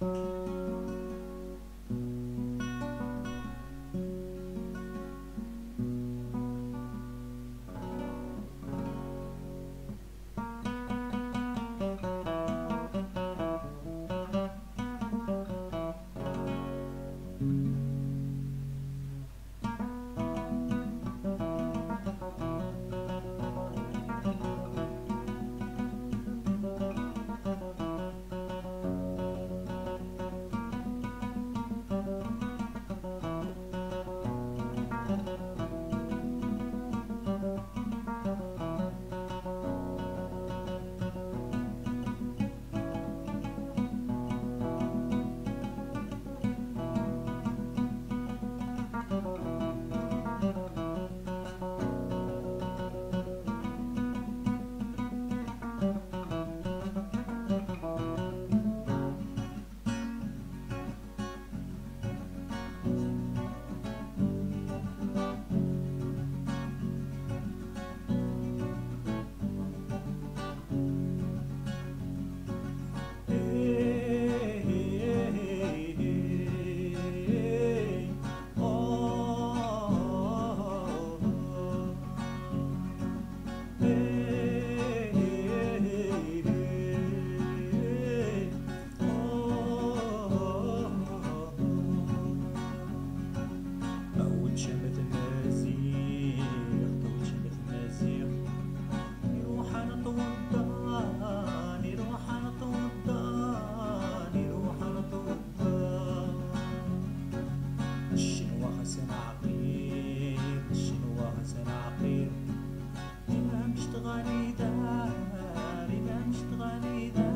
Música تغني داري بمش داري.